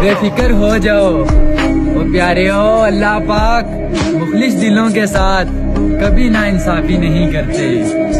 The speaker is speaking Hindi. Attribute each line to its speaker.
Speaker 1: बेफिक्र हो जाओ। वो प्यारे हो अल्लाह पाक, मुखलिस दिलों के साथ कभी ना इंसाफी नहीं करते।